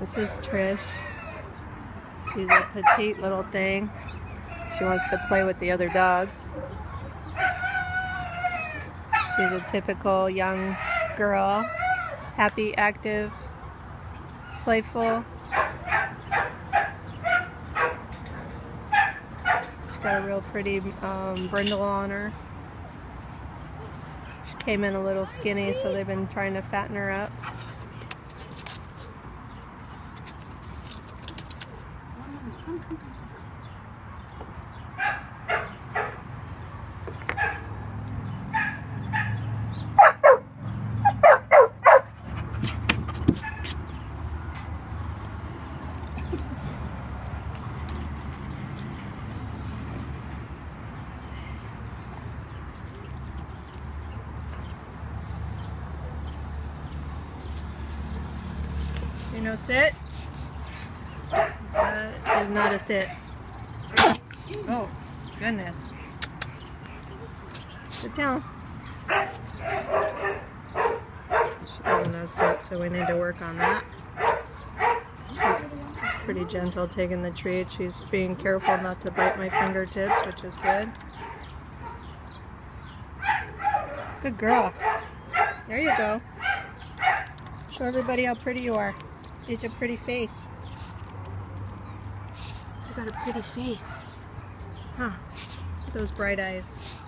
This is Trish. She's a petite little thing. She wants to play with the other dogs. She's a typical young girl. Happy, active, playful. She's got a real pretty um, brindle on her. Came in a little skinny, so they've been trying to fatten her up. You know, sit. That is not a sit. Oh, goodness. Sit down. She doesn't know sit, so we need to work on that. She's pretty gentle taking the treat. She's being careful not to bite my fingertips, which is good. Good girl. There you go. Show everybody how pretty you are. It's a pretty face. You got a pretty face. Huh. Those bright eyes.